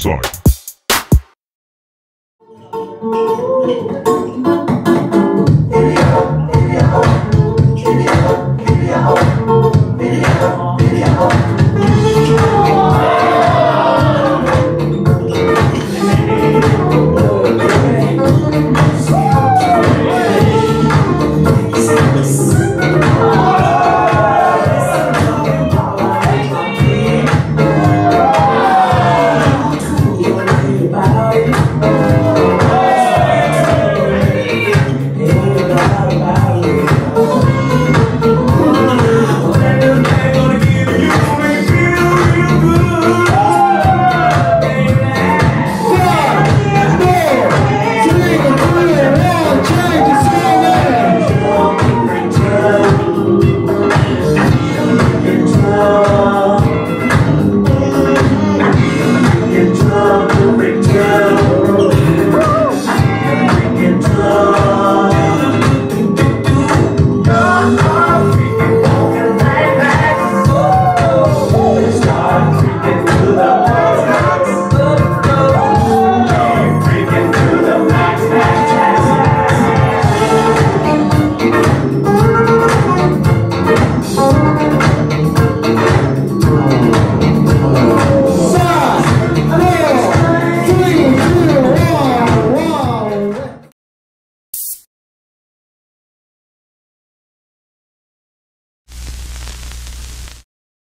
site.